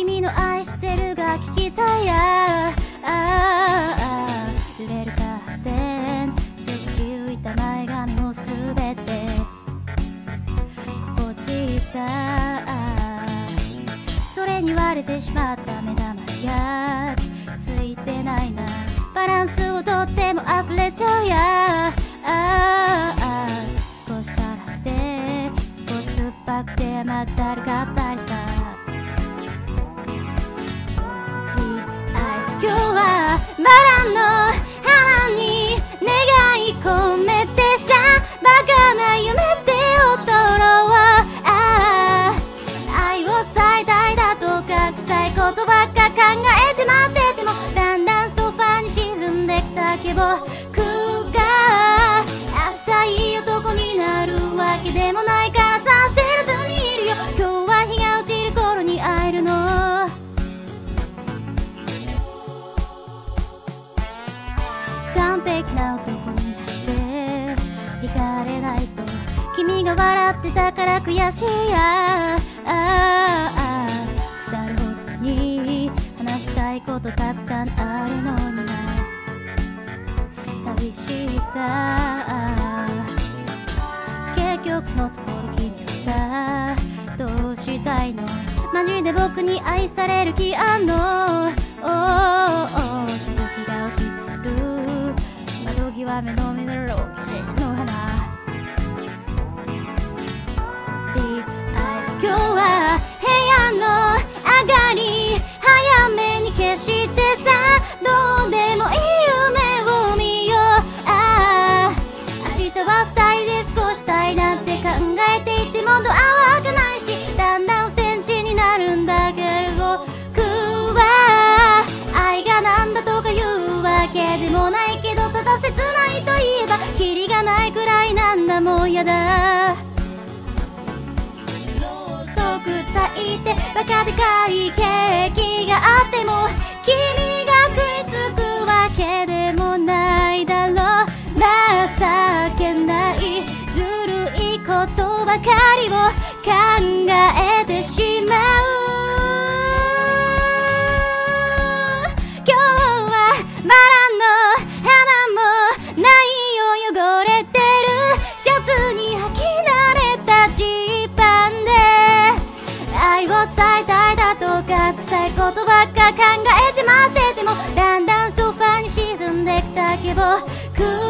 君の愛してるが聞きたいああ揺れるカーテン。少し浮いた前髪もすべて。心地さ。それに割れてしまった目玉や。ついてないな。バランスをとっても溢れちゃうや。バラのが笑ってたから悔しいや。ああ腐るほどに話したいことたくさんあるのにな寂しいさ。結局のところ君はさ。どうしたいの？マジで僕に愛される気あんの？おおーしぶきが落ちてる。窓際目の見るだ。もんやだ即炊いてバカでかいケーキがあっても君が食いつくわけでもないだろう。情けないずるいことばかりを考えて待っててもだんだんソファに沈んできたけど